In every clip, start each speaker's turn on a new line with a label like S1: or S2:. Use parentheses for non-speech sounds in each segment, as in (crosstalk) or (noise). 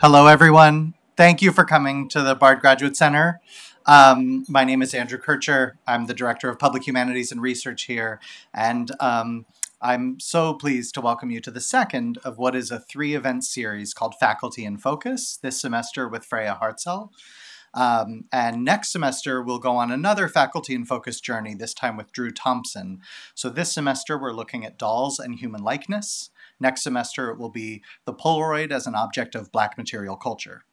S1: Hello, everyone. Thank you for coming to the Bard Graduate Center. Um, my name is Andrew Kircher. I'm the Director of Public Humanities and Research here, and um, I'm so pleased to welcome you to the second of what is a three event series called Faculty in Focus this semester with Freyja Hartzell. Um, and next semester, we'll go on another Faculty in Focus journey, this time with Drew Thompson. So this semester, we're looking at dolls and human likeness. Next semester, it will be the Polaroid as an object of Black material culture.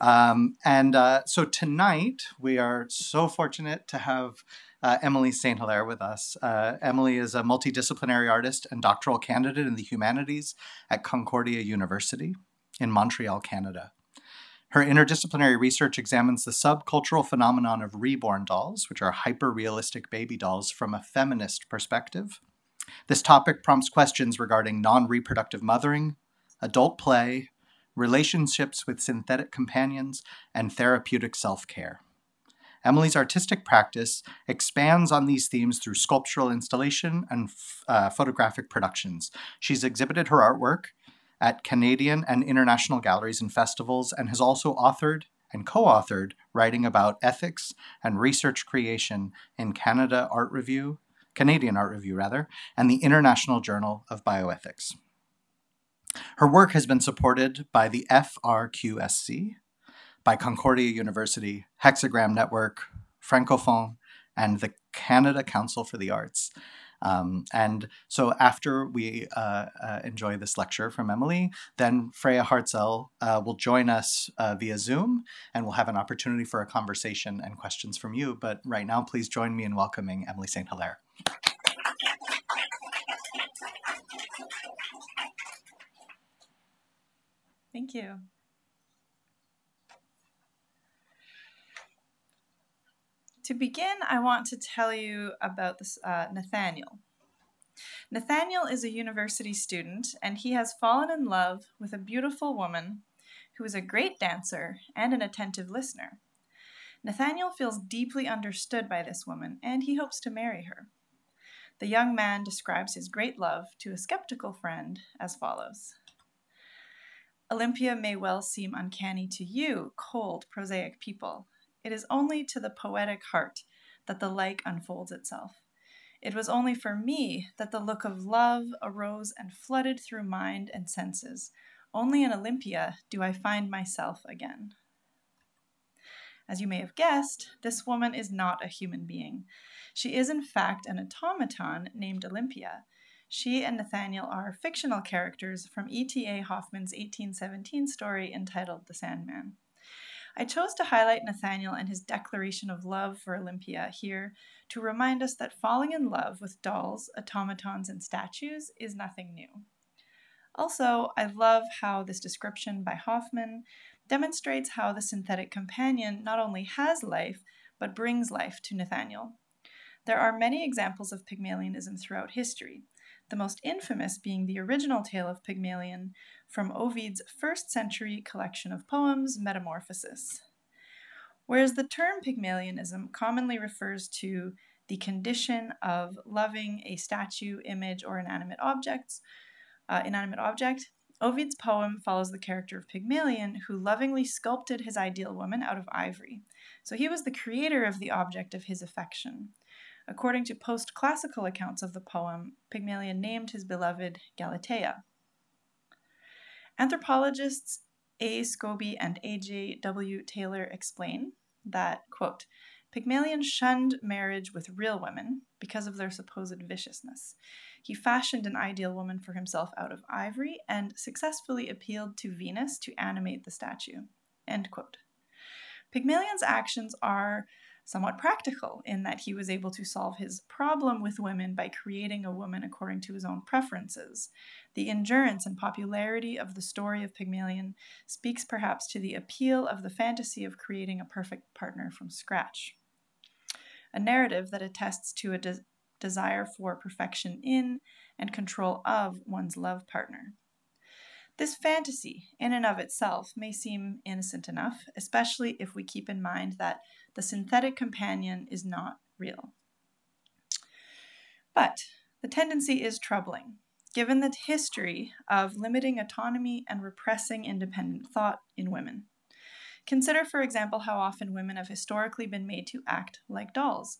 S1: Um, and uh, so tonight, we are so fortunate to have uh, Emilie St-Hilaire with us. Uh, Emilie is a multidisciplinary artist and doctoral candidate in the humanities at Concordia University in Montreal, Canada. Her interdisciplinary research examines the subcultural phenomenon of reborn dolls, which are hyper realistic baby dolls, from a feminist perspective. This topic prompts questions regarding non reproductive mothering, adult play, relationships with synthetic companions, and therapeutic self care. Emilie's artistic practice expands on these themes through sculptural installation and uh, photographic productions. She's exhibited her artwork at Canadian and international galleries and festivals and has also authored and co authored writing about ethics and research creation in Canada Art Review, Canadian Art Review, rather, and the International Journal of Bioethics. Her work has been supported by the FRQSC, by Concordia University, Hexagram Network, Francophone, and the Canada Council for the Arts. Um, and so after we uh, uh, enjoy this lecture from Emilie, then Freyja Hartzell uh, will join us uh, via Zoom and we'll have an opportunity for a conversation and questions from you. But right now, please join me in welcoming Emilie St-Hilaire.
S2: Thank you. To begin, I want to tell you about this, uh, Nathaniel. Nathaniel is a university student, and he has fallen in love with a beautiful woman who is a great dancer and an attentive listener. Nathaniel feels deeply understood by this woman, and he hopes to marry her. The young man describes his great love to a skeptical friend as follows Olympia may well seem uncanny to you, cold, prosaic people. It is only to the poetic heart that the like unfolds itself. It was only for me that the look of love arose and flooded through mind and senses. Only in Olympia do I find myself again. As you may have guessed, this woman is not a human being. She is, in fact, an automaton named Olympia, she and Nathaniel are fictional characters from E.T.A. Hoffmann's 1817 story entitled The Sandman. I chose to highlight Nathaniel and his declaration of love for Olympia here to remind us that falling in love with dolls, automatons, and statues is nothing new. Also, I love how this description by Hoffmann demonstrates how the synthetic companion not only has life, but brings life to Nathaniel. There are many examples of Pygmalionism throughout history, the most infamous being the original tale of Pygmalion from Ovid's first century collection of poems, Metamorphoses. Whereas the term Pygmalionism commonly refers to the condition of loving a statue, image, or inanimate objects, uh, inanimate object, Ovid's poem follows the character of Pygmalion, who lovingly sculpted his ideal woman out of ivory. So he was the creator of the object of his affection. According to post classical accounts of the poem, Pygmalion named his beloved Galatea. Anthropologists A. Scobie and A.J.W. Taylor explain that, quote, Pygmalion shunned marriage with real women because of their supposed viciousness. He fashioned an ideal woman for himself out of ivory and successfully appealed to Venus to animate the statue. Pygmalion's actions are somewhat practical in that he was able to solve his problem with women by creating a woman according to his own preferences. The endurance and popularity of the story of Pygmalion speaks perhaps to the appeal of the fantasy of creating a perfect partner from scratch. A narrative that attests to a de- desire for perfection in and control of one's love partner. This fantasy, in and of itself, may seem innocent enough, especially if we keep in mind that the synthetic companion is not real. But the tendency is troubling. given the history of limiting autonomy and repressing independent thought in women. Consider, for example, how often women have historically been made to act like dolls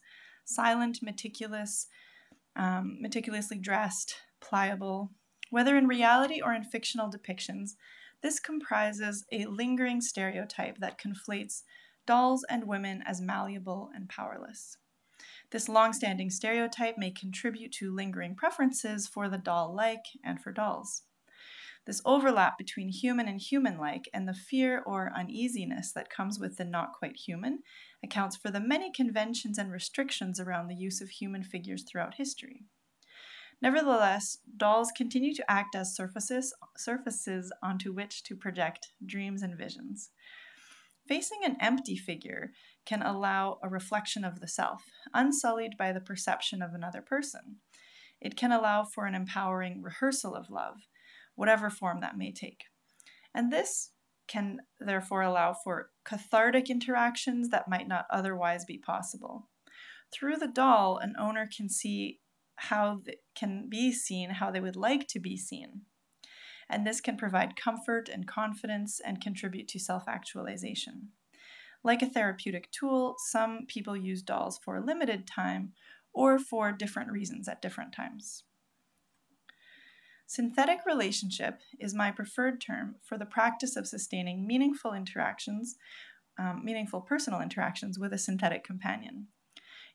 S2: silent, meticulous, um, meticulously dressed, pliable. Whether in reality or in fictional depictions, this comprises a lingering stereotype that conflates dolls and women as malleable and powerless. This long-standing stereotype may contribute to lingering preferences for the doll-like and for dolls. This overlap between human and human-like and the fear or uneasiness that comes with the not quite human accounts for the many conventions and restrictions around the use of human figures throughout history. Nevertheless, dolls continue to act as surfaces, surfaces onto which to project dreams and visions. Facing an empty figure can allow a reflection of the self, unsullied by the perception of another person. It can allow for an empowering rehearsal of love, whatever form that may take. And this can therefore allow for cathartic interactions that might not otherwise be possible. Through the doll, an owner can see how they can be seen how they would like to be seen. And this can provide comfort and confidence and contribute to self actualization. Like a therapeutic tool, some people use dolls for a limited time or for different reasons at different times. Synthetic relationship is my preferred term for the practice of sustaining meaningful interactions, um, meaningful personal interactions with a synthetic companion.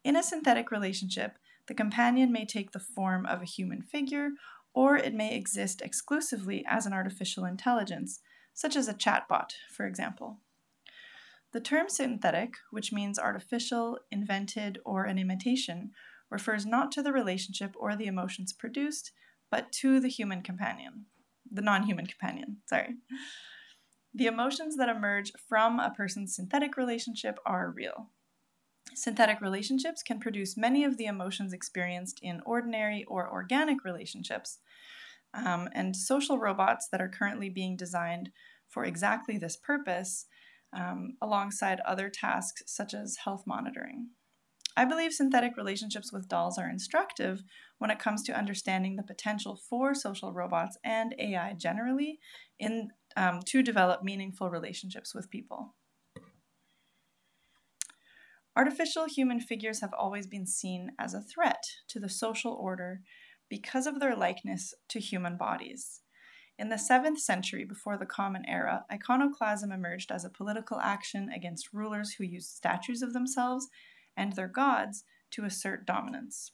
S2: In a synthetic relationship, the companion may take the form of a human figure, or it may exist exclusively as an artificial intelligence, such as a chatbot, for example. The term synthetic, which means artificial, invented, or an imitation, refers not to the relationship or the emotions produced, but to the human companion, the non human companion, sorry. The emotions that emerge from a person's synthetic relationship are real. Synthetic relationships can produce many of the emotions experienced in ordinary or organic relationships, um, and social robots that are currently being designed for exactly this purpose, um, alongside other tasks such as health monitoring. I believe synthetic relationships with dolls are instructive when it comes to understanding the potential for social robots and AI generally in um, to develop meaningful relationships with people. Artificial human figures have always been seen as a threat to the social order because of their likeness to human bodies. In the 7th century before the Common Era, iconoclasm emerged as a political action against rulers who used statues of themselves and their gods to assert dominance.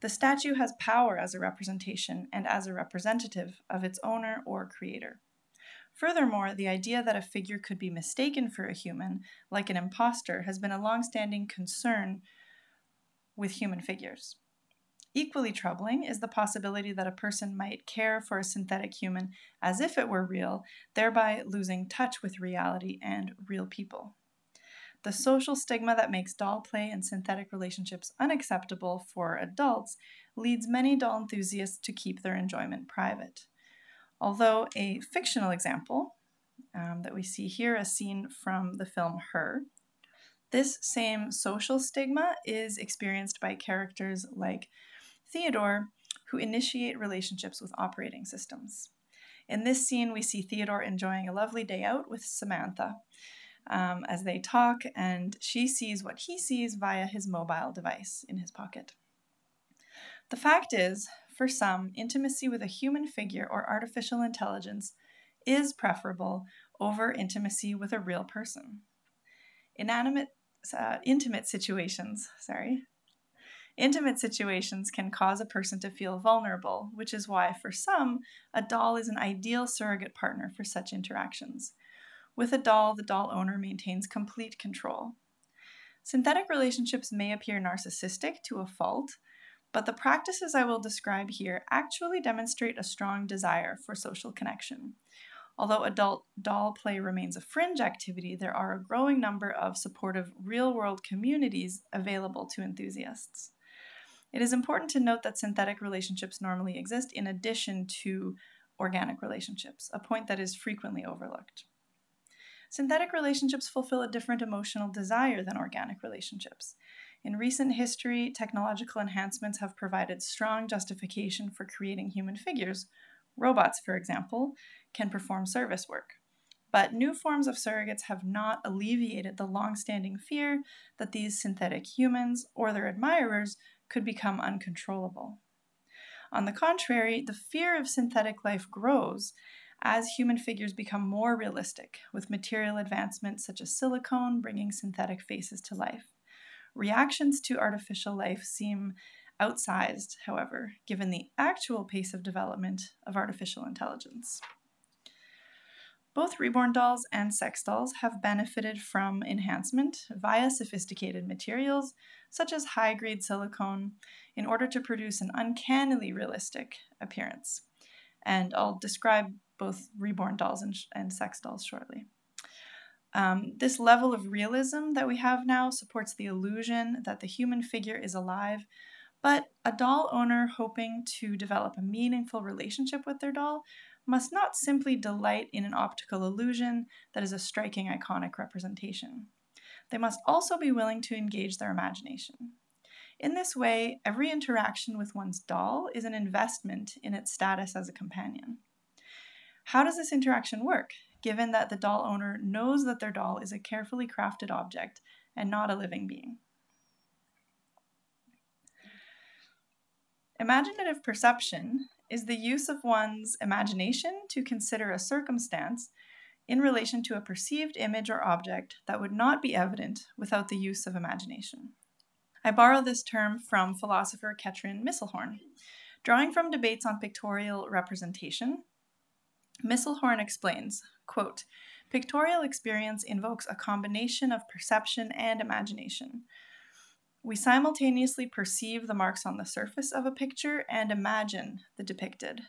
S2: The statue has power as a representation and as a representative of its owner or creator. Furthermore, the idea that a figure could be mistaken for a human, like an impostor, has been a long-standing concern with human figures. Equally troubling is the possibility that a person might care for a synthetic human as if it were real, thereby losing touch with reality and real people. The social stigma that makes doll play and synthetic relationships unacceptable for adults leads many doll enthusiasts to keep their enjoyment private. Although a fictional example um, that we see here, a scene from the film Her, this same social stigma is experienced by characters like Theodore, who initiate relationships with operating systems. In this scene, we see Theodore enjoying a lovely day out with Samantha um, as they talk, and she sees what he sees via his mobile device in his pocket. The fact is, for some, intimacy with a human figure or artificial intelligence is preferable over intimacy with a real person. Inanimate, uh, intimate situations, sorry, Intimate situations can cause a person to feel vulnerable, which is why, for some, a doll is an ideal surrogate partner for such interactions. With a doll, the doll owner maintains complete control. Synthetic relationships may appear narcissistic to a fault, but the practices I will describe here actually demonstrate a strong desire for social connection. Although adult doll play remains a fringe activity, there are a growing number of supportive real world communities available to enthusiasts. It is important to note that synthetic relationships normally exist in addition to organic relationships, a point that is frequently overlooked. Synthetic relationships fulfill a different emotional desire than organic relationships. In recent history, technological enhancements have provided strong justification for creating human figures. Robots, for example, can perform service work. But new forms of surrogates have not alleviated the long-standing fear that these synthetic humans or their admirers could become uncontrollable. On the contrary, the fear of synthetic life grows as human figures become more realistic, with material advancements such as silicone bringing synthetic faces to life. Reactions to artificial life seem outsized, however, given the actual pace of development of artificial intelligence. Both reborn dolls and sex dolls have benefited from enhancement via sophisticated materials, such as high grade silicone, in order to produce an uncannily realistic appearance. And I'll describe both reborn dolls and, and sex dolls shortly. Um, this level of realism that we have now supports the illusion that the human figure is alive, but a doll owner hoping to develop a meaningful relationship with their doll must not simply delight in an optical illusion that is a striking iconic representation. They must also be willing to engage their imagination. In this way, every interaction with one's doll is an investment in its status as a companion. How does this interaction work, given that the doll owner knows that their doll is a carefully crafted object and not a living being? Imaginative perception is the use of one's imagination to consider a circumstance in relation to a perceived image or object that would not be evident without the use of imagination. I borrow this term from philosopher Catrin Misselhorn. Drawing from debates on pictorial representation, Misselhorn explains, quote, Pictorial experience invokes a combination of perception and imagination. We simultaneously perceive the marks on the surface of a picture and imagine the depicted.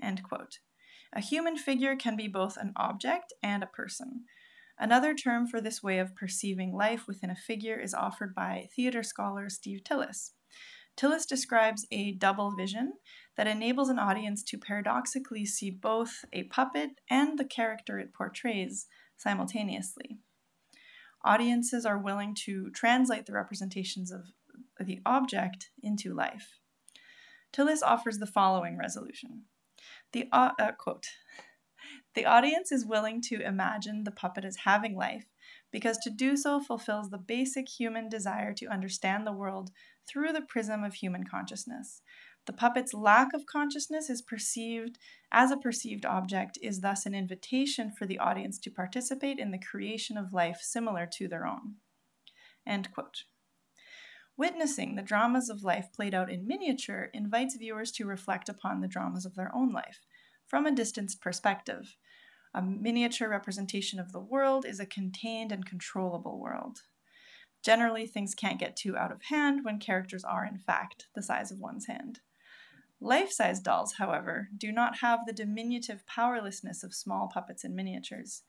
S2: A human figure can be both an object and a person. Another term for this way of perceiving life within a figure is offered by theater scholar Steve Tillis. Tillis describes a double vision that enables an audience to paradoxically see both a puppet and the character it portrays simultaneously audiences are willing to translate the representations of the object into life. Tillis offers the following resolution. The uh, uh, quote, the audience is willing to imagine the puppet as having life because to do so fulfills the basic human desire to understand the world through the prism of human consciousness. The puppet's lack of consciousness is perceived as a perceived object is thus an invitation for the audience to participate in the creation of life similar to their own. End quote. Witnessing the dramas of life played out in miniature invites viewers to reflect upon the dramas of their own life from a distanced perspective. A miniature representation of the world is a contained and controllable world. Generally, things can't get too out of hand when characters are, in fact, the size of one's hand. Life size dolls, however, do not have the diminutive powerlessness of small puppets and miniatures.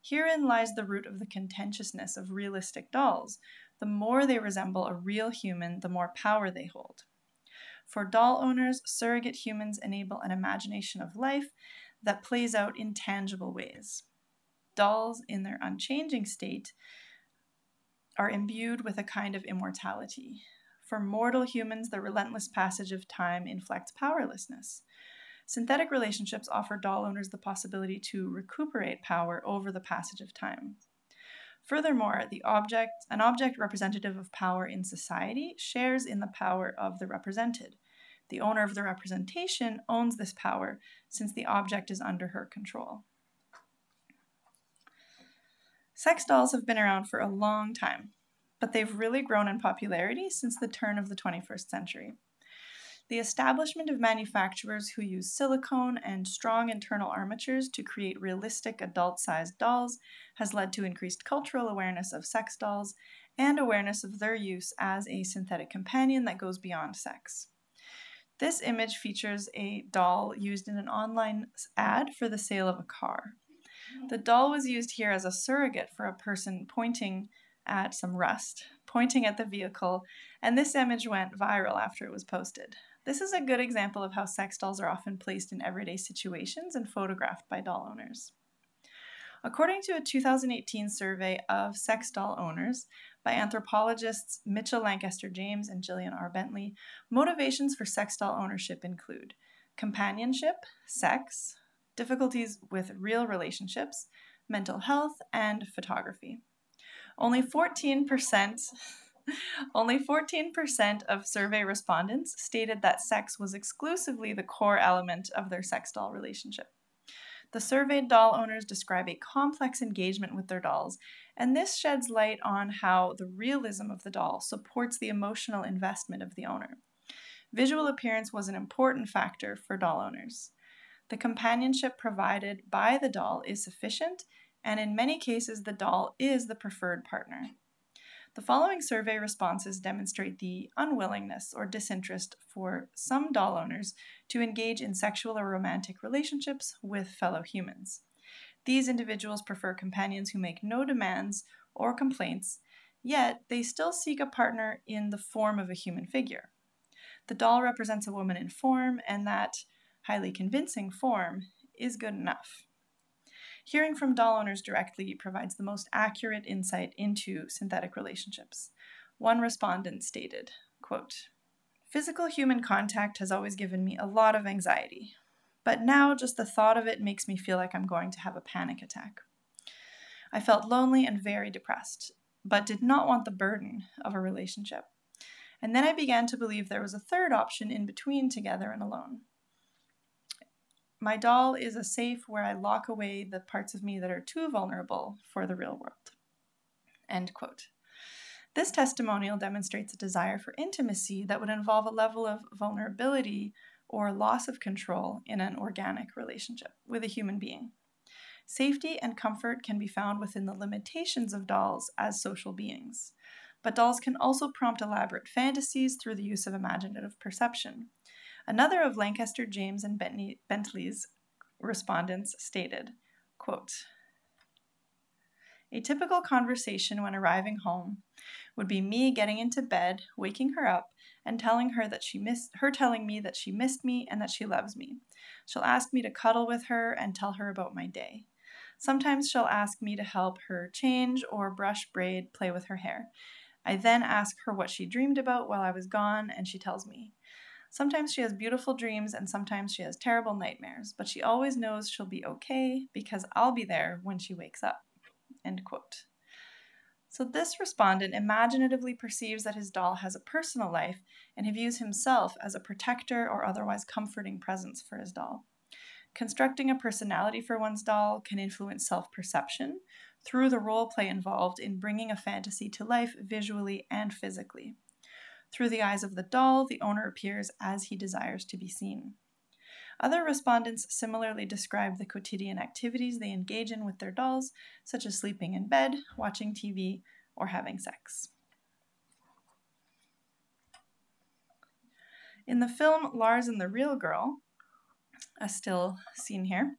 S2: Herein lies the root of the contentiousness of realistic dolls. The more they resemble a real human, the more power they hold. For doll owners, surrogate humans enable an imagination of life that plays out in tangible ways. Dolls, in their unchanging state, are imbued with a kind of immortality. For mortal humans, the relentless passage of time inflects powerlessness. Synthetic relationships offer doll owners the possibility to recuperate power over the passage of time. Furthermore, the object, an object representative of power in society shares in the power of the represented. The owner of the representation owns this power since the object is under her control. Sex dolls have been around for a long time but they've really grown in popularity since the turn of the 21st century. The establishment of manufacturers who use silicone and strong internal armatures to create realistic adult sized dolls has led to increased cultural awareness of sex dolls and awareness of their use as a synthetic companion that goes beyond sex. This image features a doll used in an online ad for the sale of a car. The doll was used here as a surrogate for a person pointing at some rust, pointing at the vehicle, and this image went viral after it was posted. This is a good example of how sex dolls are often placed in everyday situations and photographed by doll owners. According to a 2018 survey of sex doll owners, by anthropologists Mitchell Langcaster-James and Gillian R. Bentley, motivations for sex doll ownership include companionship, sex, difficulties with real relationships, mental health, and photography. Only 14% (laughs) only 14% of survey respondents stated that sex was exclusively the core element of their sex doll relationship. The surveyed doll owners describe a complex engagement with their dolls, and this sheds light on how the realism of the doll supports the emotional investment of the owner. Visual appearance was an important factor for doll owners. The companionship provided by the doll is sufficient, and in many cases, the doll is the preferred partner. The following survey responses demonstrate the unwillingness or disinterest for some doll owners to engage in sexual or romantic relationships with fellow humans. These individuals prefer companions who make no demands or complaints, yet they still seek a partner in the form of a human figure. The doll represents a woman in form, and that highly convincing form is good enough. Hearing from doll owners directly provides the most accurate insight into synthetic relationships. One respondent stated, quote, Physical human contact has always given me a lot of anxiety, but now just the thought of it makes me feel like I'm going to have a panic attack. I felt lonely and very depressed, but did not want the burden of a relationship. And then I began to believe there was a third option in between together and alone. My doll is a safe where I lock away the parts of me that are too vulnerable for the real world. End quote. This testimonial demonstrates a desire for intimacy that would involve a level of vulnerability or loss of control in an organic relationship with a human being. Safety and comfort can be found within the limitations of dolls as social beings, but dolls can also prompt elaborate fantasies through the use of imaginative perception. Another of Langcaster, James, and Bentley, Bentley's respondents stated, quote, a typical conversation when arriving home would be me getting into bed, waking her up, and telling her that she missed her telling me that she missed me and that she loves me. She'll ask me to cuddle with her and tell her about my day. Sometimes she'll ask me to help her change or brush, braid, play with her hair. I then ask her what she dreamed about while I was gone, and she tells me. Sometimes she has beautiful dreams and sometimes she has terrible nightmares, but she always knows she'll be okay because I'll be there when she wakes up. End quote. So this respondent imaginatively perceives that his doll has a personal life and he views himself as a protector or otherwise comforting presence for his doll. Constructing a personality for one's doll can influence self perception through the role play involved in bringing a fantasy to life visually and physically. Through the eyes of the doll, the owner appears as he desires to be seen. Other respondents similarly describe the quotidian activities they engage in with their dolls, such as sleeping in bed, watching TV, or having sex. In the film Lars and the Real Girl, a still scene here,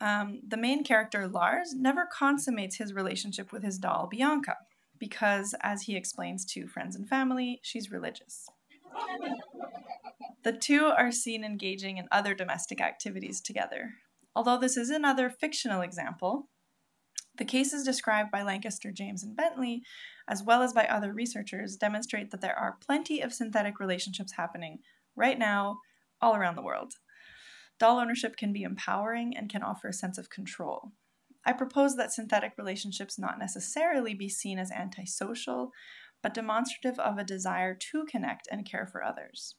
S2: um, the main character, Lars, never consummates his relationship with his doll, Bianca because, as he explains to friends and family, she's religious. The two are seen engaging in other domestic activities together. Although this is another fictional example, the cases described by Langcaster, James, and Bentley, as well as by other researchers, demonstrate that there are plenty of synthetic relationships happening right now all around the world. Doll ownership can be empowering and can offer a sense of control. I propose that synthetic relationships not necessarily be seen as antisocial, but demonstrative of a desire to connect and care for others.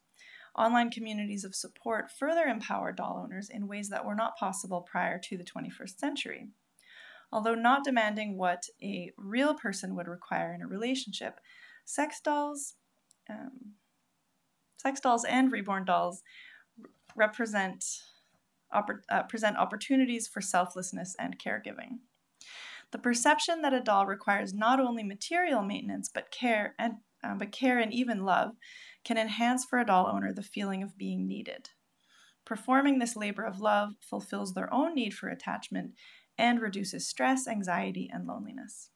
S2: Online communities of support further empower doll owners in ways that were not possible prior to the 21st century. Although not demanding what a real person would require in a relationship, sex dolls, um, sex dolls and reborn dolls represent oppor- uh, present opportunities for selflessness and caregiving. The perception that a doll requires not only material maintenance but care and uh, but care and even love can enhance for a doll owner the feeling of being needed. Performing this labor of love fulfills their own need for attachment and reduces stress, anxiety, and loneliness.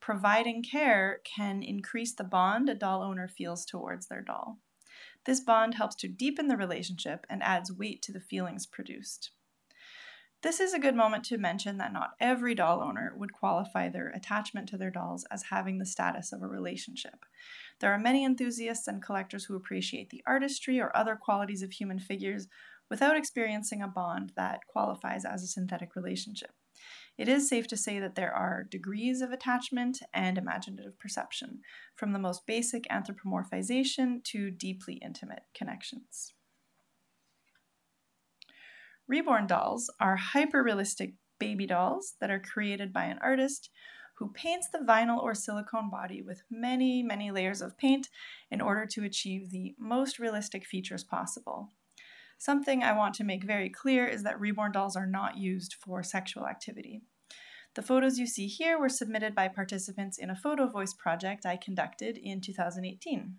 S2: Providing care can increase the bond a doll owner feels towards their doll. This bond helps to deepen the relationship and adds weight to the feelings produced. This is a good moment to mention that not every doll owner would qualify their attachment to their dolls as having the status of a relationship. There are many enthusiasts and collectors who appreciate the artistry or other qualities of human figures without experiencing a bond that qualifies as a synthetic relationship. It is safe to say that there are degrees of attachment and imaginative perception, from the most basic anthropomorphization to deeply intimate connections. Reborn dolls are hyper realistic baby dolls that are created by an artist who paints the vinyl or silicone body with many, many layers of paint in order to achieve the most realistic features possible. Something I want to make very clear is that reborn dolls are not used for sexual activity. The photos you see here were submitted by participants in a photo voice project I conducted in 2018.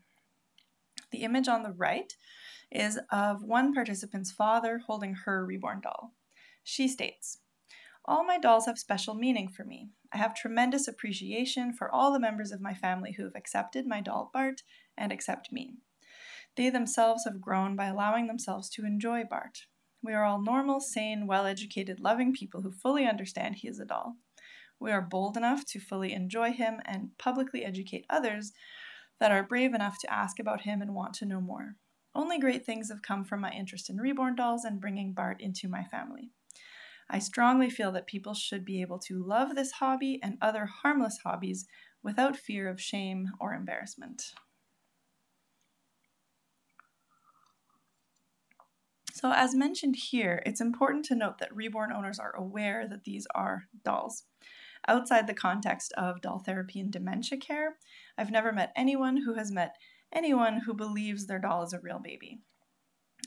S2: The image on the right is of one participant's father holding her reborn doll. She states, All my dolls have special meaning for me. I have tremendous appreciation for all the members of my family who have accepted my doll Bart and accept me. They themselves have grown by allowing themselves to enjoy Bart. We are all normal, sane, well educated, loving people who fully understand he is a doll. We are bold enough to fully enjoy him and publicly educate others that are brave enough to ask about him and want to know more. Only great things have come from my interest in reborn dolls and bringing Bart into my family. I strongly feel that people should be able to love this hobby and other harmless hobbies without fear of shame or embarrassment. So, as mentioned here, it's important to note that reborn owners are aware that these are dolls. Outside the context of doll therapy and dementia care, I've never met anyone who has met anyone who believes their doll is a real baby.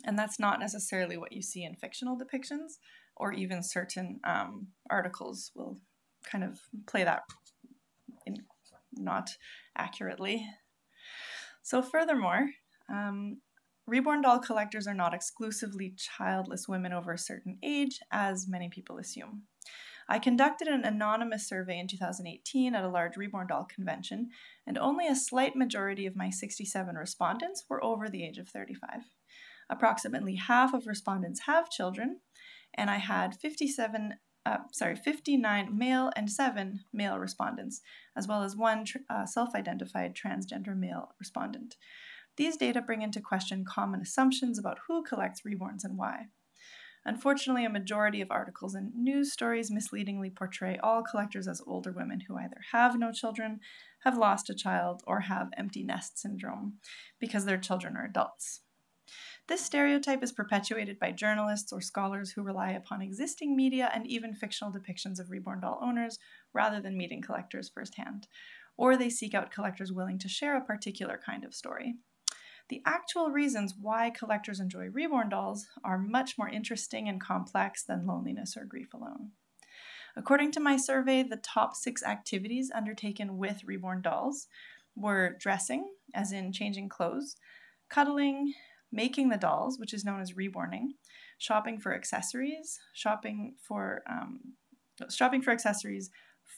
S2: And that's not necessarily what you see in fictional depictions, or even certain um, articles will kind of play that in not accurately. So, furthermore, um, reborn doll collectors are not exclusively childless women over a certain age, as many people assume. I conducted an anonymous survey in 2018 at a large reborn doll convention, and only a slight majority of my 67 respondents were over the age of 35. Approximately half of respondents have children, and I had 57 uh, sorry, 59 male and 7 male respondents, as well as one tr- uh, self identified transgender male respondent. These data bring into question common assumptions about who collects reborns and why. Unfortunately, a majority of articles and news stories misleadingly portray all collectors as older women who either have no children, have lost a child, or have empty nest syndrome because their children are adults. This stereotype is perpetuated by journalists or scholars who rely upon existing media and even fictional depictions of reborn doll owners rather than meeting collectors firsthand, or they seek out collectors willing to share a particular kind of story. The actual reasons why collectors enjoy reborn dolls are much more interesting and complex than loneliness or grief alone. According to my survey, the top six activities undertaken with reborn dolls were dressing, as in changing clothes, cuddling, making the dolls, which is known as reborning, shopping for accessories, shopping for um, shopping for accessories,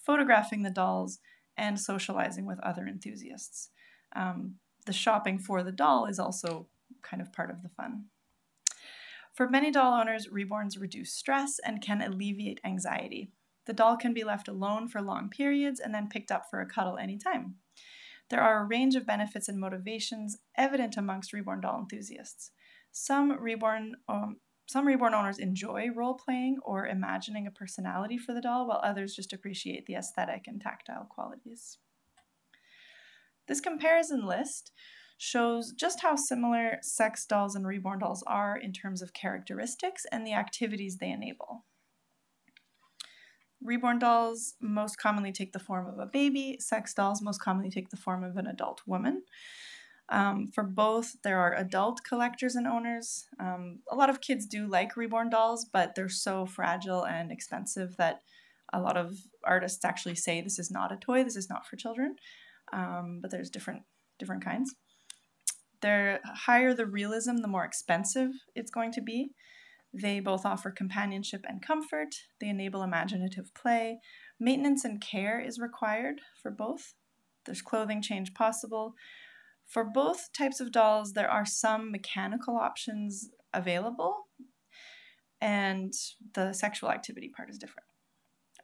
S2: photographing the dolls, and socializing with other enthusiasts. Um, the shopping for the doll is also kind of part of the fun. For many doll owners, reborns reduce stress and can alleviate anxiety. The doll can be left alone for long periods and then picked up for a cuddle anytime. There are a range of benefits and motivations evident amongst reborn doll enthusiasts. Some reborn um, some reborn owners enjoy role playing or imagining a personality for the doll, while others just appreciate the aesthetic and tactile qualities. This comparison list shows just how similar sex dolls and reborn dolls are in terms of characteristics and the activities they enable. Reborn dolls most commonly take the form of a baby, sex dolls most commonly take the form of an adult woman. Um, for both, there are adult collectors and owners. Um, a lot of kids do like reborn dolls, but they're so fragile and expensive that a lot of artists actually say this is not a toy, this is not for children. Um, but there's different different kinds. The higher the realism, the more expensive it's going to be. They both offer companionship and comfort. They enable imaginative play. Maintenance and care is required for both. There's clothing change possible. For both types of dolls, there are some mechanical options available. and the sexual activity part is different.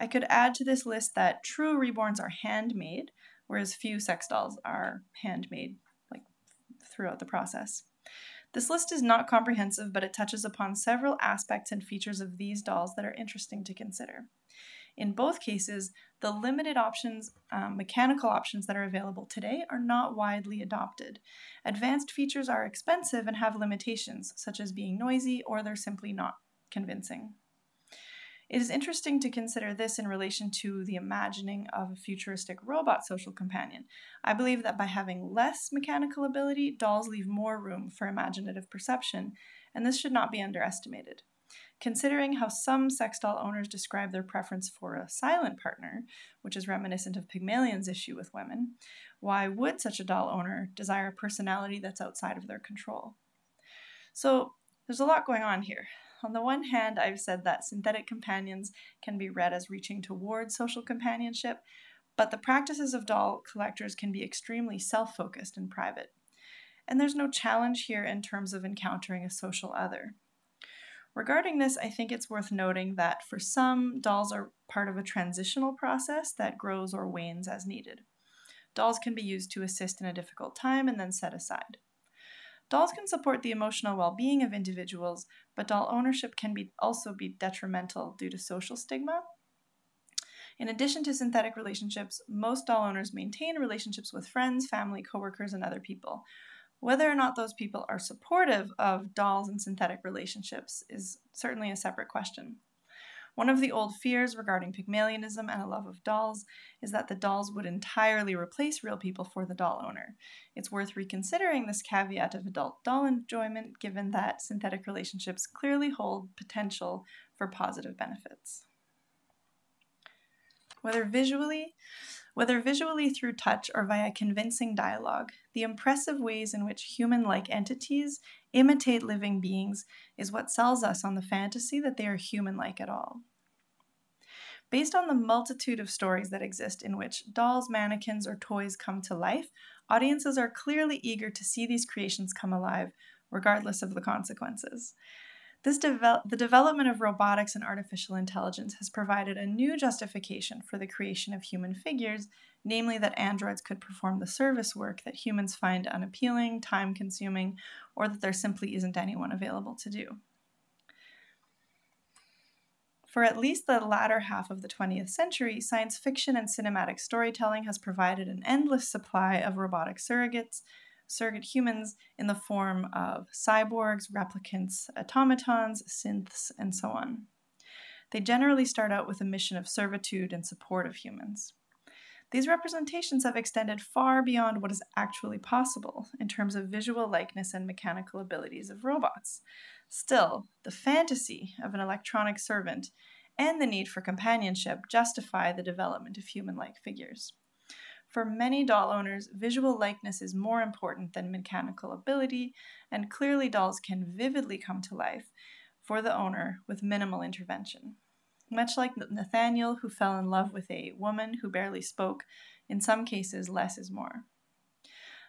S2: I could add to this list that true reborns are handmade, whereas few sex dolls are handmade like throughout the process. This list is not comprehensive, but it touches upon several aspects and features of these dolls that are interesting to consider. In both cases, the limited options, um, mechanical options that are available today, are not widely adopted. Advanced features are expensive and have limitations, such as being noisy or they're simply not convincing. It is interesting to consider this in relation to the imagining of a futuristic robot social companion. I believe that by having less mechanical ability, dolls leave more room for imaginative perception, and this should not be underestimated. Considering how some sex doll owners describe their preference for a silent partner, which is reminiscent of Pygmalion's issue with women, why would such a doll owner desire a personality that's outside of their control? So, there's a lot going on here. On the one hand, I've said that synthetic companions can be read as reaching towards social companionship, but the practices of doll collectors can be extremely self focused and private. And there's no challenge here in terms of encountering a social other. Regarding this, I think it's worth noting that for some, dolls are part of a transitional process that grows or wanes as needed. Dolls can be used to assist in a difficult time and then set aside. Dolls can support the emotional well-being of individuals, but doll ownership can be also be detrimental due to social stigma. In addition to synthetic relationships, most doll owners maintain relationships with friends, family, coworkers, and other people. Whether or not those people are supportive of dolls and synthetic relationships is certainly a separate question. One of the old fears regarding Pygmalionism and a love of dolls is that the dolls would entirely replace real people for the doll owner. It's worth reconsidering this caveat of adult doll enjoyment given that synthetic relationships clearly hold potential for positive benefits. Whether visually, whether visually through touch or via convincing dialogue, the impressive ways in which human like entities imitate living beings is what sells us on the fantasy that they are human like at all. Based on the multitude of stories that exist in which dolls, mannequins, or toys come to life, audiences are clearly eager to see these creations come alive, regardless of the consequences. This devel- the development of robotics and artificial intelligence has provided a new justification for the creation of human figures, namely that androids could perform the service work that humans find unappealing, time consuming, or that there simply isn't anyone available to do. For at least the latter half of the 20th century, science fiction and cinematic storytelling has provided an endless supply of robotic surrogates, surrogate humans in the form of cyborgs, replicants, automatons, synths, and so on. They generally start out with a mission of servitude and support of humans. These representations have extended far beyond what is actually possible in terms of visual likeness and mechanical abilities of robots. Still, the fantasy of an electronic servant and the need for companionship justify the development of human like figures. For many doll owners, visual likeness is more important than mechanical ability, and clearly dolls can vividly come to life for the owner with minimal intervention. Much like Nathaniel, who fell in love with a woman who barely spoke, in some cases, less is more.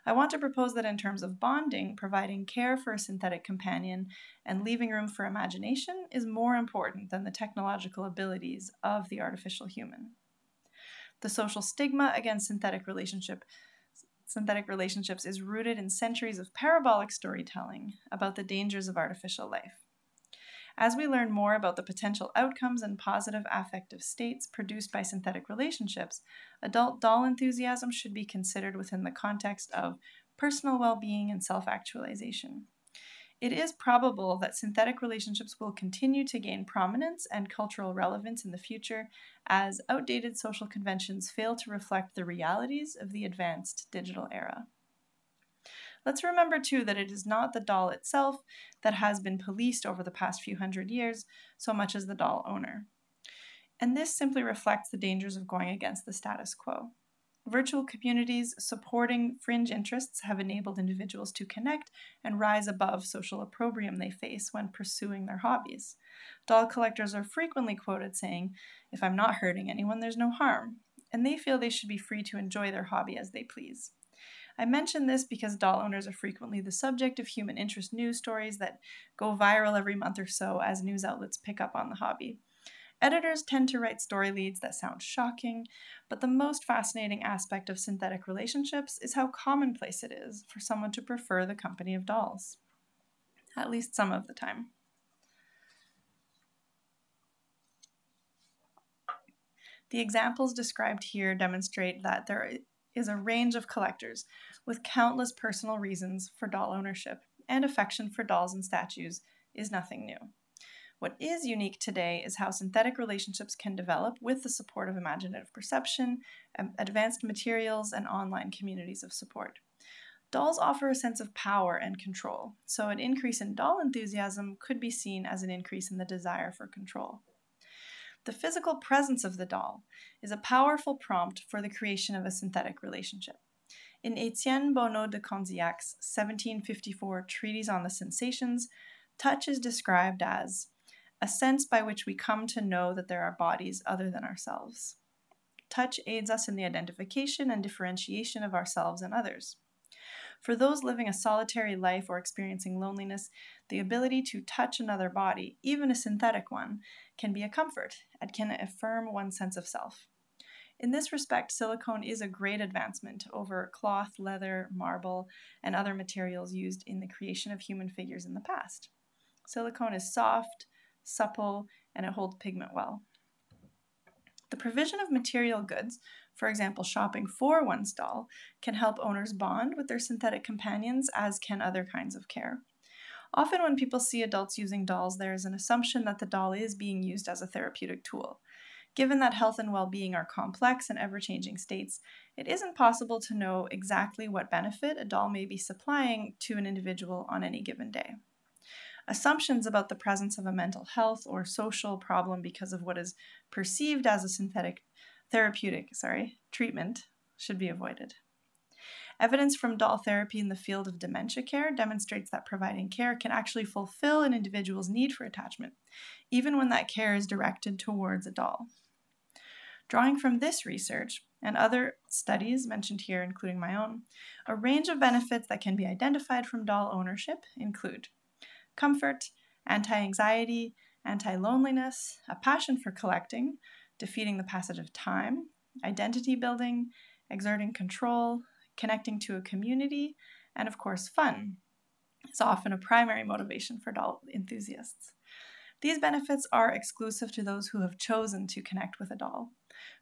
S2: I want to propose that in terms of bonding, providing care for a synthetic companion and leaving room for imagination is more important than the technological abilities of the artificial human. The social stigma against synthetic relationship synthetic relationships is rooted in centuries of parabolic storytelling about the dangers of artificial life. As we learn more about the potential outcomes and positive affective states produced by synthetic relationships, adult doll enthusiasm should be considered within the context of personal well being and self actualization. It is probable that synthetic relationships will continue to gain prominence and cultural relevance in the future as outdated social conventions fail to reflect the realities of the advanced digital era. Let's remember too that it is not the doll itself that has been policed over the past few hundred years so much as the doll owner. And this simply reflects the dangers of going against the status quo. Virtual communities supporting fringe interests have enabled individuals to connect and rise above social opprobrium they face when pursuing their hobbies. Doll collectors are frequently quoted saying, If I'm not hurting anyone, there's no harm, and they feel they should be free to enjoy their hobby as they please. I mention this because doll owners are frequently the subject of human interest news stories that go viral every month or so as news outlets pick up on the hobby. Editors tend to write story leads that sound shocking, but the most fascinating aspect of synthetic relationships is how commonplace it is for someone to prefer the company of dolls. At least some of the time. The examples described here demonstrate that there is a range of collectors with countless personal reasons for doll ownership, and affection for dolls and statues is nothing new. What is unique today is how synthetic relationships can develop with the support of imaginative perception, um, advanced materials, and online communities of support. Dolls offer a sense of power and control, so an increase in doll enthusiasm could be seen as an increase in the desire for control. The physical presence of the doll is a powerful prompt for the creation of a synthetic relationship. In Etienne Bonnot de Condillac's 1754 Treatise on the Sensations, touch is described as a sense by which we come to know that there are bodies other than ourselves. Touch aids us in the identification and differentiation of ourselves and others. For those living a solitary life or experiencing loneliness, the ability to touch another body, even a synthetic one, can be a comfort and can affirm one's sense of self. In this respect, silicone is a great advancement over cloth, leather, marble, and other materials used in the creation of human figures in the past. Silicone is soft, supple, and it holds pigment well. The provision of material goods, for example, shopping for one's doll, can help owners bond with their synthetic companions, as can other kinds of care. Often, when people see adults using dolls, there is an assumption that the doll is being used as a therapeutic tool. Given that health and well being are complex and ever changing states, it isn't possible to know exactly what benefit a doll may be supplying to an individual on any given day. Assumptions about the presence of a mental health or social problem because of what is perceived as a synthetic therapeutic, sorry, treatment should be avoided. Evidence from doll therapy in the field of dementia care demonstrates that providing care can actually fulfill an individual's need for attachment, even when that care is directed towards a doll. Drawing from this research and other studies mentioned here, including my own, a range of benefits that can be identified from doll ownership include comfort, anti anxiety, anti loneliness, a passion for collecting, defeating the passage of time, identity building, exerting control, connecting to a community, and of course, fun is often a primary motivation for doll enthusiasts. These benefits are exclusive to those who have chosen to connect with a doll.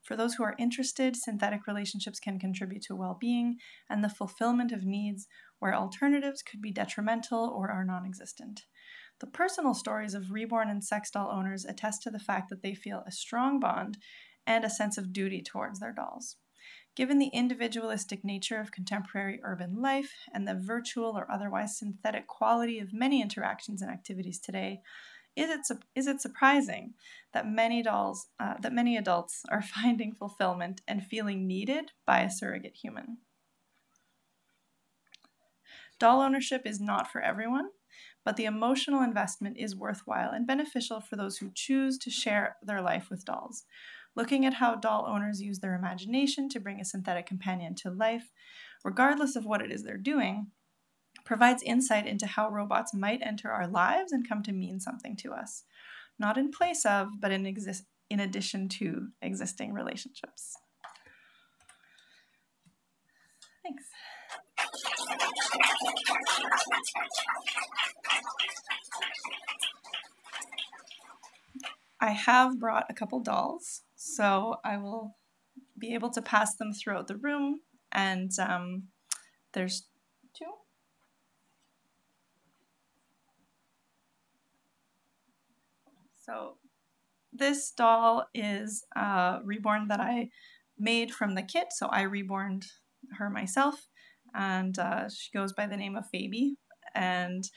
S2: For those who are interested, synthetic relationships can contribute to well being and the fulfillment of needs where alternatives could be detrimental or are non existent. The personal stories of reborn and sex doll owners attest to the fact that they feel a strong bond and a sense of duty towards their dolls. Given the individualistic nature of contemporary urban life and the virtual or otherwise synthetic quality of many interactions and activities today, is it, is it surprising that many dolls, uh, that many adults are (laughs) finding fulfillment and feeling needed by a surrogate human? Doll ownership is not for everyone, but the emotional investment is worthwhile and beneficial for those who choose to share their life with dolls. Looking at how doll owners use their imagination to bring a synthetic companion to life, regardless of what it is they're doing, provides insight into how robots might enter our lives and come to mean something to us, not in place of, but in, exist- in addition to existing relationships. Thanks. I have brought a couple dolls, so I will be able to pass them throughout the room. And um, there's two. So this doll is uh, reborn that I made from the kit. So I reborned her myself, and uh, she goes by the name of Fabi. And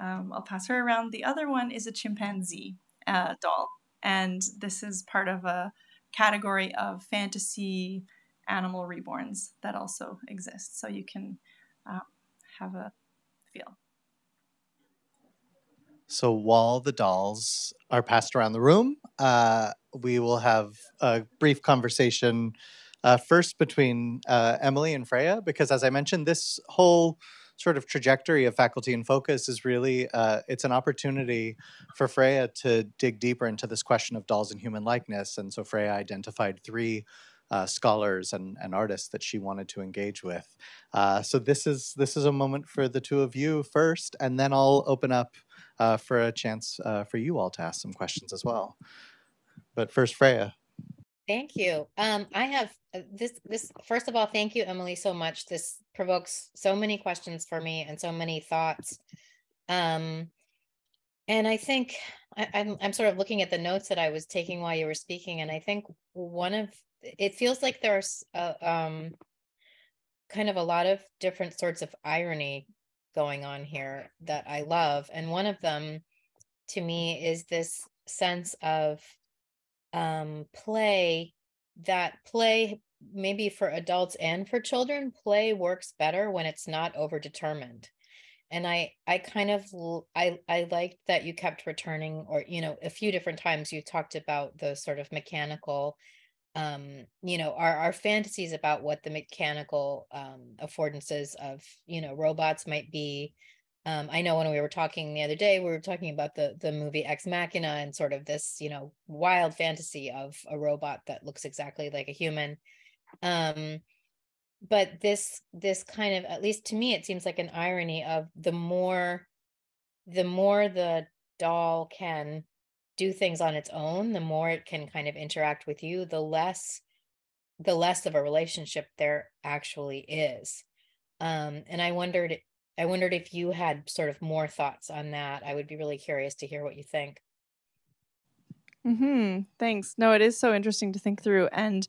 S2: um, I'll pass her around. The other one is a chimpanzee uh, doll, and this is part of a category of fantasy animal reborns that also exists. So you can uh, have a feel.
S1: So while the dolls are passed around the room, uh, we will have a brief conversation uh, first between uh, Emilie and Freyja, because as I mentioned, this whole sort of trajectory of faculty and focus is really uh, it's an opportunity for Freyja to dig deeper into this question of dolls and human likeness. And so Freyja identified three uh, scholars and, and artists that she wanted to engage with. Uh, so this is this is a moment for the two of you first and then i'll open up uh, for a chance uh, for you all to ask some questions as well. But first Freyja
S3: Thank you. Um, I have uh, this, this, first of all, thank you, Emilie, so much. This provokes so many questions for me and so many thoughts. Um, and I think I, I'm, I'm sort of looking at the notes that I was taking while you were speaking. And I think one of, it feels like there's a, um, kind of a lot of different sorts of irony going on here that I love. And one of them to me is this sense of um, play that play maybe for adults and for children play works better when it's not over determined and i i kind of i i liked that you kept returning or you know a few different times you talked about the sort of mechanical um you know our our fantasies about what the mechanical um affordances of you know robots might be um, I know when we were talking the other day, we were talking about the the movie Ex Machina and sort of this, you know, wild fantasy of a robot that looks exactly like a human. Um, but this this kind of, at least to me, it seems like an irony of the more the more the doll can do things on its own, the more it can kind of interact with you, the less the less of a relationship there actually is. Um, and I wondered I wondered if you had sort of more thoughts on that. I would be really curious to hear what you think.
S2: Hmm. Thanks. No, it is so interesting to think through, and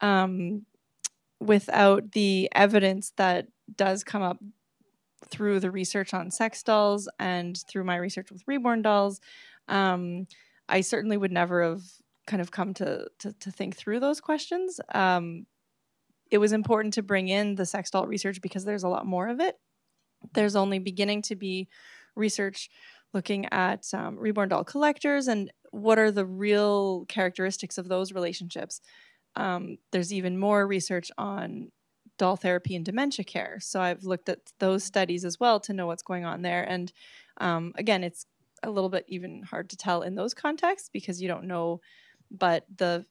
S2: um, without the evidence that does come up through the research on sex dolls and through my research with reborn dolls, um, I certainly would never have kind of come to to, to think through those questions. Um, it was important to bring in the sex doll research because there's a lot more of it there's only beginning to be research looking at um, reborn doll collectors and what are the real characteristics of those relationships. Um, there's even more research on doll therapy and dementia care. So I've looked at those studies as well to know what's going on there. And um, again, it's a little bit even hard to tell in those contexts because you don't know, but the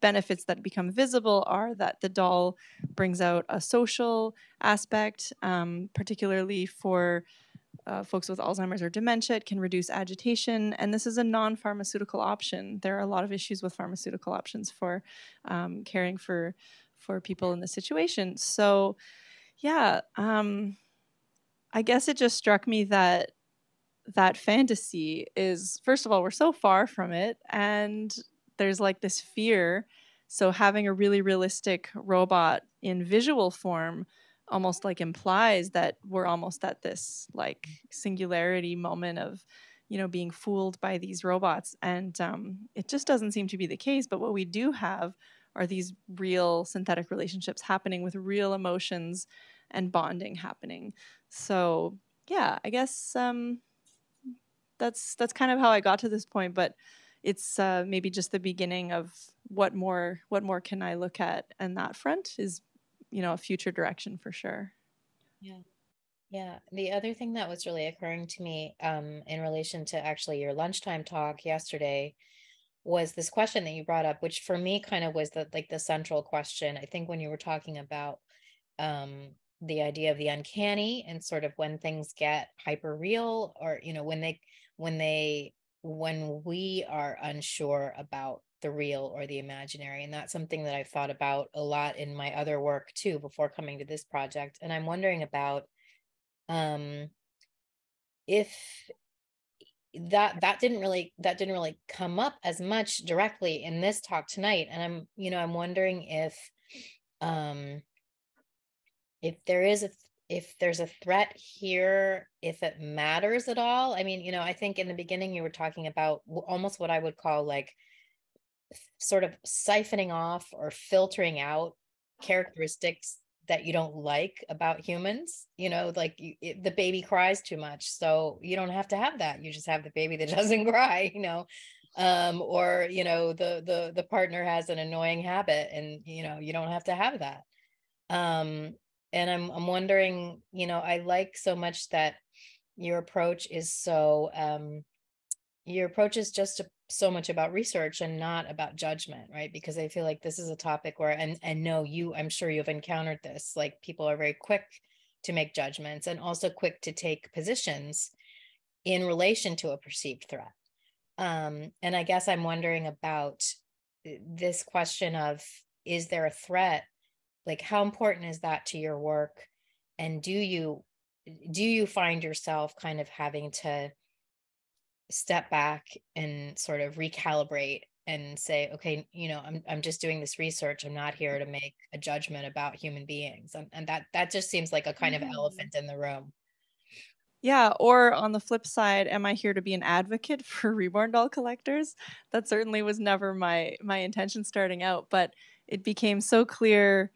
S2: benefits that become visible are that the doll brings out a social aspect, um, particularly for uh, folks with Alzheimer's or dementia. It can reduce agitation, and this is a non pharmaceutical option. There are a lot of issues with pharmaceutical options for um, caring for for people in this situation. So, yeah, um, I guess it just struck me that that fantasy is first of all we're so far from it and there's like this fear. So having a really realistic robot in visual form almost like implies that we're almost at this like singularity moment of you know being fooled by these robots. And um, it just doesn't seem to be the case. But what we do have are these real synthetic relationships happening with real emotions and bonding happening. So yeah i guess um, that's that's kind of how i got to this point. But it's uh, maybe just the beginning of what more what more can I look at, and that front is you know a future direction for sure.
S3: Yeah. Yeah. The other thing that was really occurring to me um, in relation to actually your lunchtime talk yesterday was this question that you brought up, which for me kind of was the like the central question. I think when you were talking about um, the idea of the uncanny and sort of when things get hyper real, or you know when they when they when we are unsure about the real or the imaginary. And that's something that I've thought about a lot in my other work too before coming to this project. And I'm wondering about um, if that that didn't really that didn't really come up as much directly in this talk tonight and i'm you know i'm wondering if um if there is a if there's a threat here, if it matters at all. I mean, you know, I think in the beginning you were talking about almost what I would call like sort of siphoning off or filtering out characteristics that you don't like about humans you know like you, it, the baby cries too much so you don't have to have that you just have the baby that (laughs) doesn't cry you know um or you know the the the partner has an annoying habit and you know you don't have to have that um and i'm i'm wondering you know i like so much that your approach is so um your approach is just so much about research and not about judgment right because i feel like this is a topic where and and no you i'm sure you've encountered this like people are very quick to make judgments and also quick to take positions in relation to a perceived threat um, and I guess I'm wondering about uh, this question of is there a threat? Like, how important is that to your work? And do you do you find yourself kind of having to step back and sort of recalibrate and say, okay, you know, I'm I'm just doing this research. I'm not here to make a judgment about human beings. And, and that that just seems like a kind of mm. elephant in the room.
S2: Yeah, or on the flip side, am I here to be an advocate (laughs) for reborn doll collectors? That certainly was never my my intention starting out, but it became so clear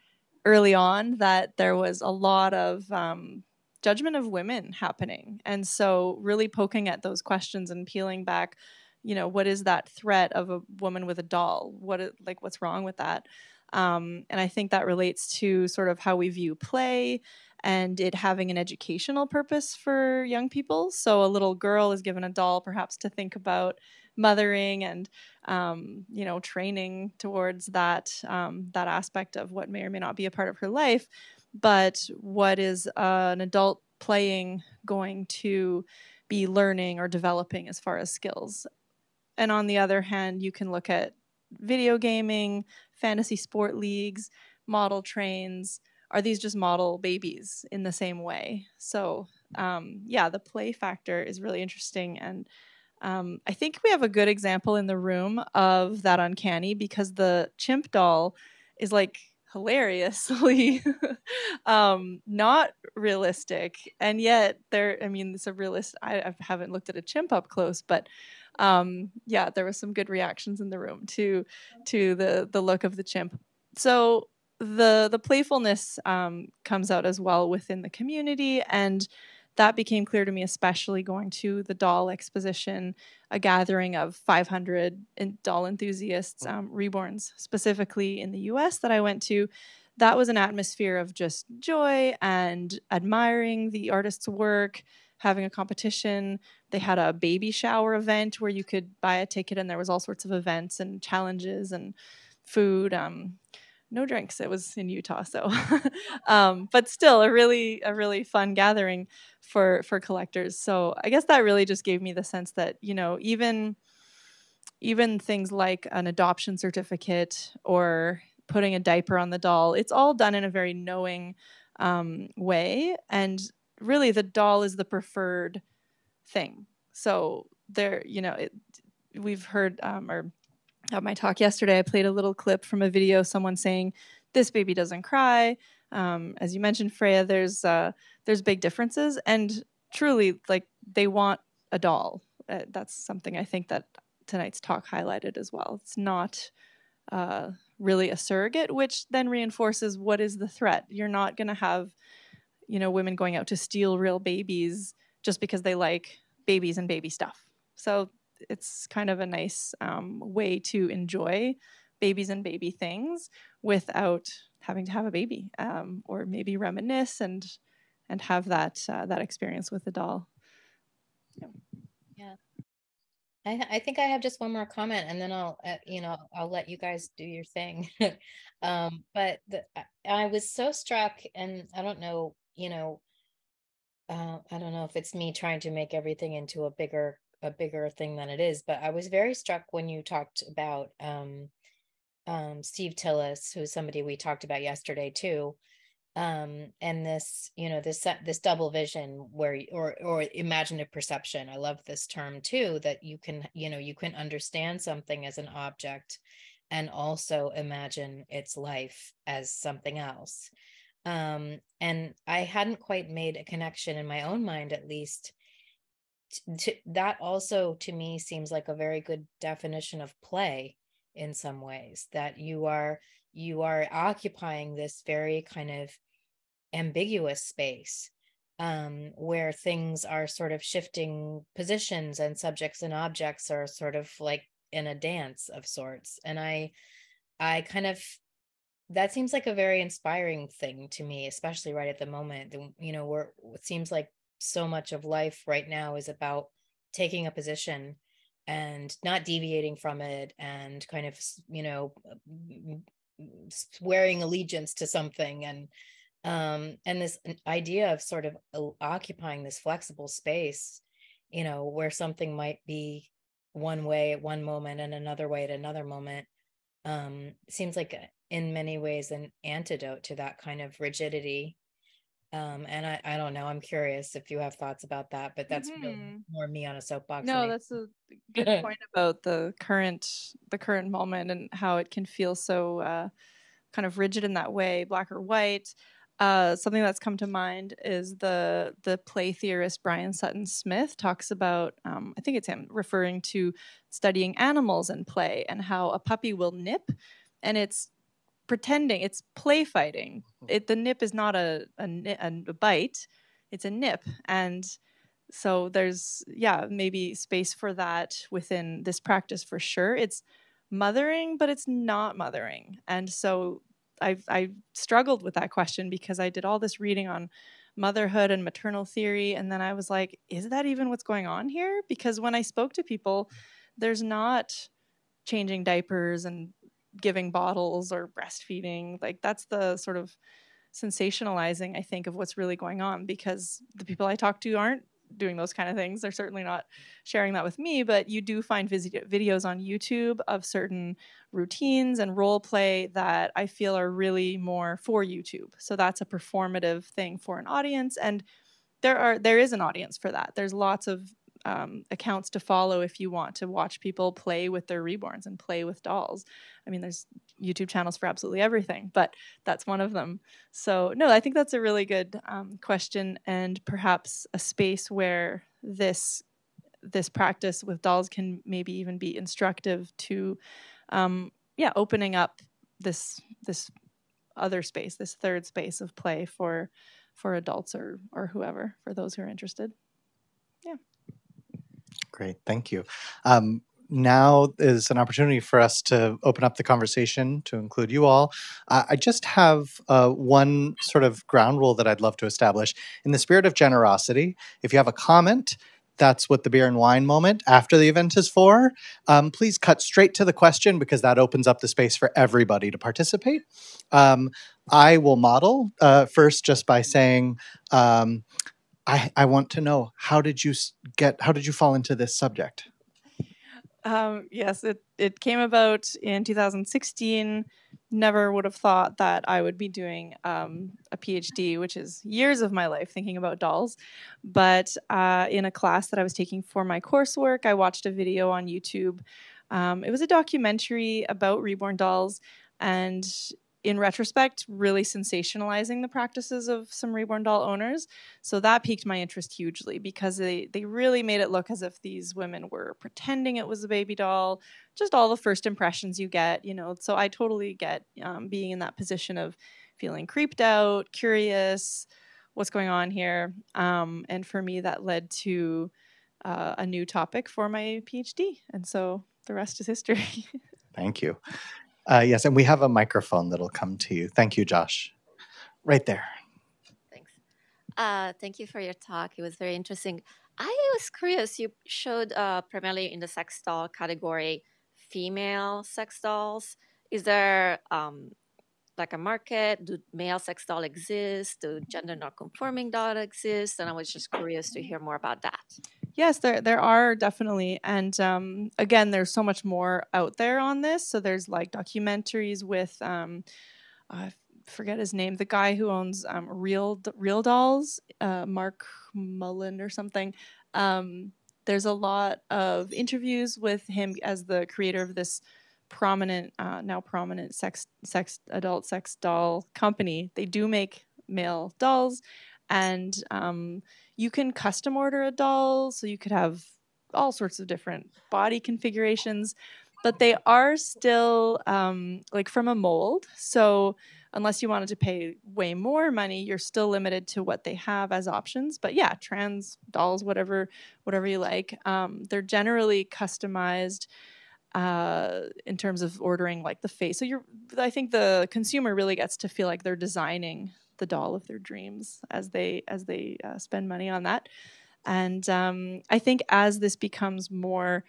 S2: early on that there was a lot of um, judgment of women happening, and so really poking at those questions and peeling back, you know, what is that threat of a woman with a doll? What is, like what's wrong with that? Um, and I think that relates to sort of how we view play and it having an educational purpose for young people. So a little girl is given a doll, perhaps to think about mothering and um, you know training towards that um, that aspect of what may or may not be a part of her life. But what is uh, an adult playing going to be learning or developing as far as skills? And on the other hand, you can look at video gaming, fantasy sport leagues, model trains, are these just model babies in the same way? So, um, yeah, the play factor is really interesting. And um, I think we have a good example in the room of that uncanny because the chimp doll is like hilariously (laughs) um, not realistic. And yet, there, I mean, it's a realist. I, I haven't looked at a chimp up close, but um, yeah, there was some good reactions in the room to to the the look of the chimp. So the the playfulness um, comes out as well within the community and that became clear to me especially going to the doll exposition a gathering of 500 doll enthusiasts mm. um, reborns specifically in the us that i went to that was an atmosphere of just joy and admiring the artist's work having a competition they had a baby shower event where you could buy a ticket and there was all sorts of events and challenges and food um, no drinks. It was in Utah, so (laughs) um, but still a really a really fun gathering for for collectors. So I guess that really just gave me the sense that you know even even things like an adoption certificate or putting a diaper on the doll, it's all done in a very knowing um, way, and really the doll is the preferred thing. So there, you know, it, we've heard um, or at my talk yesterday, I played a little clip from a video, someone saying, "This baby doesn't cry." Um, as you mentioned, Freyja, there's uh, there's big differences, and truly, like they want a doll. Uh, that's something I think that tonight's talk highlighted as well. It's not uh, really a surrogate, which then reinforces what is the threat. You're not going to have, you know, women going out to steal real babies just because they like babies and baby stuff. So it's kind of a nice um, way to enjoy babies and baby things without having to have a baby um, or maybe reminisce and and have that uh, that experience with the doll
S3: yeah, yeah. I, I think I have just one more comment, and then I'll, uh, you know, I'll let you guys do your thing. (laughs) um, but the, I was so struck, and I don't know, you know, uh, I don't know if it's me trying to make everything into a bigger a bigger thing than it is. But I was very struck when you talked about um, um, Steve Tillis, who's somebody we talked about yesterday too, um, and this, you know, this this double vision where, or or imaginative perception. I love this term too. That you can, you know, you can understand something as an object, and also imagine its life as something else. Um, and I hadn't quite made a connection in my own mind, at least, to, that also to me seems like a very good definition of play in some ways that you are you are occupying this very kind of ambiguous space um, where things are sort of shifting positions and subjects and objects are sort of like in a dance of sorts. And i i kind of that seems like a very inspiring thing to me especially right at the moment you know where it seems like so much of life right now is about taking a position and not deviating from it and kind of you know swearing allegiance to something and um and this idea of sort of occupying this flexible space you know where something might be one way at one moment and another way at another moment um seems like in many ways an antidote to that kind of rigidity um and i i don't know i'm curious if you have thoughts about that but that's mm-hmm. really more me on a soapbox
S2: no that's a (laughs) good point about the current the current moment and how it can feel so uh kind of rigid in that way black or white uh, something that's come to mind is the the play theorist Brian Sutton Smith talks about um, I think it's him referring to studying animals and play and how a puppy will nip and it's pretending it's play fighting. Mm-hmm. It the nip is not a a, a bite, it's a nip, and so there's yeah maybe space for that within this practice for sure. It's mothering, but it's not mothering, and so I've, I struggled with that question because I did all this reading on motherhood and maternal theory and then I was like is that even what's going on here because when I spoke to people there's not changing diapers and giving bottles or breastfeeding. Like that's the sort of sensationalizing, I think, of what's really going on because the people I talk to aren't doing those kind of things. They're certainly not sharing that with me, but you do find vis- videos on YouTube of certain routines and role play that I feel are really more for YouTube. So that's a performative thing for an audience and there are there is an audience for that. There's lots of um, accounts to follow if you want to watch people play with their reborns and play with dolls. I mean, there's YouTube channels for absolutely everything, but that's one of them. So, no, I think that's a really good um, question, and perhaps a space where this this practice with dolls can maybe even be instructive to, um, yeah, opening up this this other space, this third space of play for for adults or or whoever for those who are interested.
S1: Great, thank you. Um, now is an opportunity for us to open up the conversation to include you all. Uh, I just have uh, one sort of ground rule that I'd love to establish. In the spirit of generosity, if you have a comment, that's what the beer and wine moment after the event is for. Um, please cut straight to the question because that opens up the space for everybody to participate. Um, I will model uh, first just by saying, um, I, I want to know how did you get how did you fall into this subject?
S2: Um, yes, it, it came about in 2016. Never would have thought that I would be doing um, a PhD, which is years of my life thinking about dolls. But uh, in a class that I was taking for my coursework, I watched a video on YouTube. Um, it was a documentary about reborn dolls, and in retrospect, really sensationalizing the practices of some reborn doll owners. So that piqued my interest hugely because they, they really made it look as if these women were pretending it was a baby doll, just all the first impressions you get, you know. So I totally get um, being in that position of feeling creeped out, curious, what's going on here. Um, and for me, that led to uh, a new topic for my PhD. And so the rest is history. (laughs)
S1: Thank you. Uh, yes, and we have a microphone that'll come to you. Thank you, Josh. Right there.
S4: Thanks. Uh, thank you for your talk. It was very interesting. I was curious. You showed uh, primarily in the sex doll category female sex dolls. Is there um, like a market? Do male sex doll exist? Do gender non-conforming doll exist? And I was just curious to hear more about that.
S2: Yes, there there are definitely, and um, again, there's so much more out there on this. So there's like documentaries with, um, I forget his name, the guy who owns um, Real Real Dolls, uh, Mark Mullen or something. Um, there's a lot of interviews with him as the creator of this prominent, uh, now prominent sex sex adult sex doll company. They do make male dolls, and um, you can custom order a doll, so you could have all sorts of different body configurations, but they are still um, like from a mold. So unless you wanted to pay way more money, you're still limited to what they have as options. But yeah, trans dolls, whatever, whatever you like, um, they're generally customized. uh, in terms of ordering like the face. So you're, I think the consumer really gets to feel like they're designing the doll of their dreams as they as they uh, spend money on that. And um, I think as this becomes more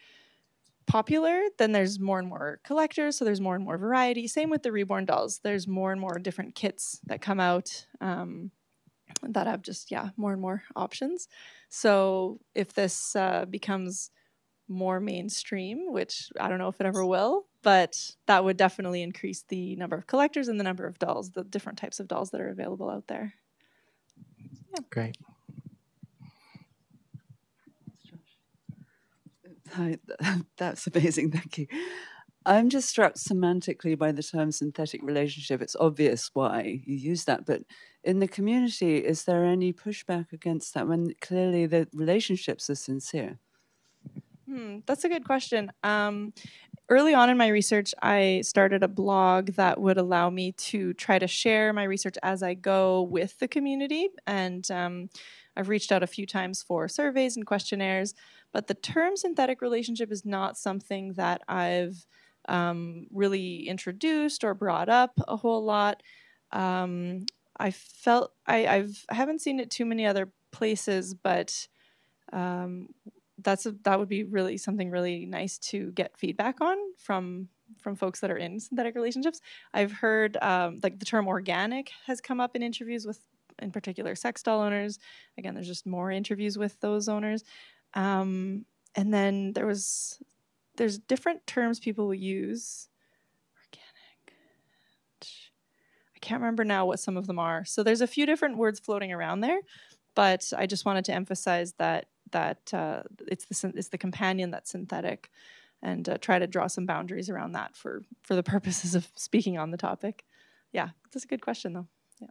S2: popular, then there's more and more collectors, so there's more and more variety. Same with the reborn dolls. There's more and more different kits that come out um, that have just yeah more and more options. So if this uh, becomes more mainstream, which I don't know if it ever will, but that would definitely increase the number of collectors and the number of dolls, the different types of dolls that are available out there.
S1: Yeah. Great.
S5: Hi, (laughs) that's amazing. Thank you. I'm just struck semantically by the term synthetic relationship. It's obvious why you use that, but in the community, is there any pushback against that when clearly the relationships are sincere?
S2: Hmm, that's a good question. Um, early on in my research, I started a blog that would allow me to try to share my research as I go with the community. And um, I've reached out a few times for surveys and questionnaires. But the term synthetic relationship is not something that I've um, really introduced or brought up a whole lot. Um, I felt I, I've I haven't seen it too many other places, but um, that's a, that would be really something really nice to get feedback on from from folks that are in synthetic relationships. I've heard um, like the term organic has come up in interviews with, in particular, sex doll owners. Again, there's just more interviews with those owners. Um, and then there was there's different terms people use. Organic. I can't remember now what some of them are. So there's a few different words floating around there, but I just wanted to emphasize that that uh, it's the it's the companion that's synthetic, and uh, try to draw some boundaries around that for for the (laughs) purposes of speaking on the topic. Yeah, that's a good question though. Yeah.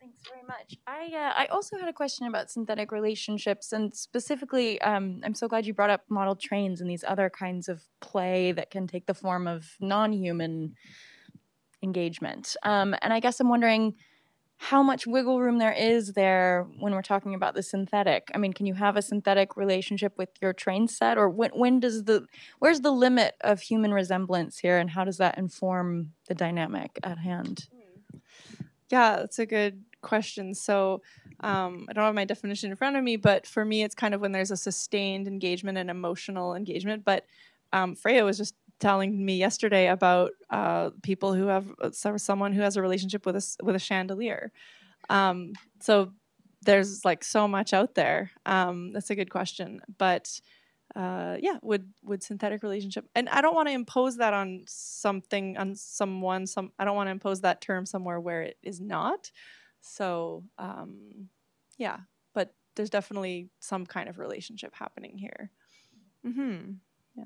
S6: Thanks very much. I uh, I also had a question about synthetic relationships, and specifically, um, I'm so glad you brought up model trains and these other kinds of play that can take the form of non-human engagement. Um, and I guess I'm wondering how much wiggle room there is there when we're talking about the synthetic. I mean, can you have a synthetic relationship with your train set, or when when does the where's the limit of human resemblance here, and how does that inform the dynamic at hand?
S2: Yeah, that's a good question. So um, I don't have my definition in front of me, but for me, it's kind of when there's a sustained engagement and emotional engagement. But um, Freyja was just telling me yesterday about uh, people who have uh, someone who has a relationship with a with a chandelier. Um, so there's like so much out there. Um, that's a good question, but uh, yeah, would would synthetic relationship, and I don't want to impose that on something on someone. Some I don't want to impose that term somewhere where it is not. So, um, yeah, but there's definitely some kind of relationship happening here. Mm-hmm. Yeah.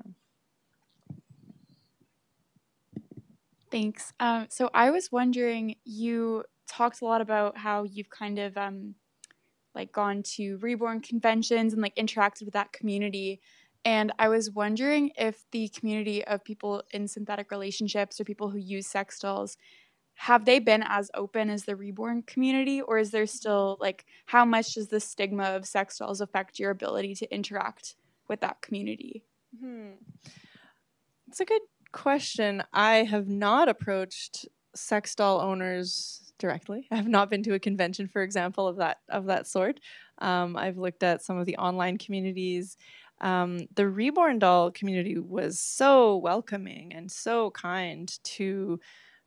S6: Thanks. Um, so I was wondering, you talked a lot about how you've kind of um, like gone to reborn conventions and like interacted with that community. And I was wondering if the community of people in synthetic relationships or people who use sex dolls have they been as open as the reborn community or is there still like how much does the stigma of sex dolls affect your ability to interact with that community
S2: hmm. it's a good question. I have not approached sex doll owners directly. I have not been to a convention for example of that of that sort. Um, i've looked at some of the online communities. Um, the reborn doll community was so welcoming and so kind to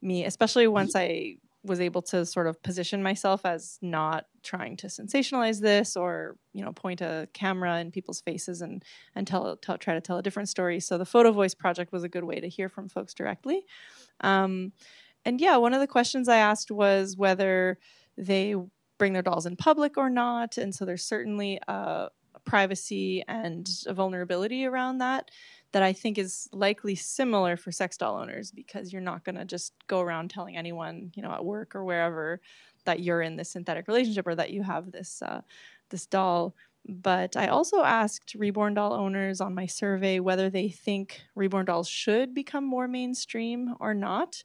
S2: me, especially once I was able to sort of position myself as not trying to sensationalize this or you know point a camera in people's faces and and tell, tell try to tell a different story. So the photo voice project was a good way to hear from folks directly. Um, and yeah one of the questions i asked was whether they bring their dolls in public or not. And so there's certainly a privacy and a vulnerability around that that I think is likely similar for sex doll owners because you're not going to just go around telling anyone, you know, at work or wherever that you're in this synthetic relationship or that you have this uh, this doll. But I also asked reborn doll owners on my survey whether they think reborn dolls should become more mainstream or not.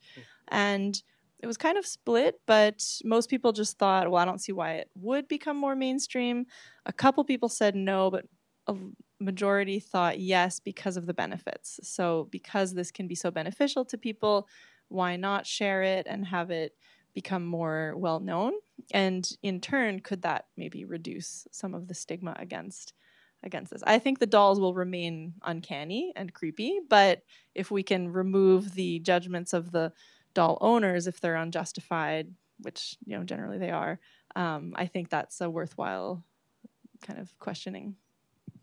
S2: And it was kind of split, but most people just thought, well, I don't see why it would become more mainstream. A couple people said no, but a majority thought yes because of the benefits. So, because this can be so beneficial to people, why not share it and have it become more well known? And in turn, could that maybe reduce some of the stigma against against this? I think the dolls will remain uncanny and creepy, but if we can remove the judgments of the doll owners if they're unjustified, which you know generally they are, um, I think that's a worthwhile kind of questioning.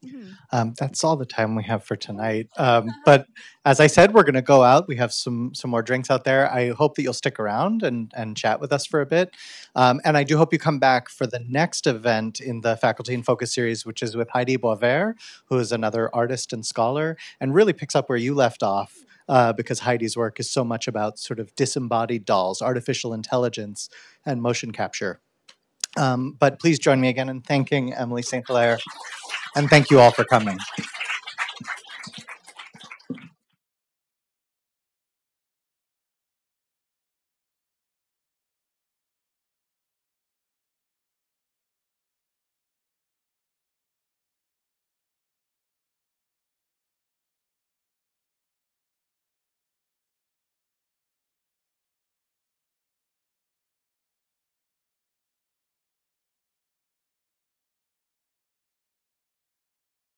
S1: Mm-hmm. Um, that's all the time we have for tonight. Um, but as I said, we're going to go out. We have some some more drinks out there. I hope that you'll stick around and and chat with us for a bit. Um, and I do hope you come back for the next event in the Faculty in Focus series, which is with Heidi Boisvert, who is another artist and scholar, and really picks up where you left off. Uh, because Heidi's work is so much about sort of disembodied dolls, artificial intelligence, and motion capture. Um, but please join me again in thanking Emilie St. Hilaire and thank you all for coming.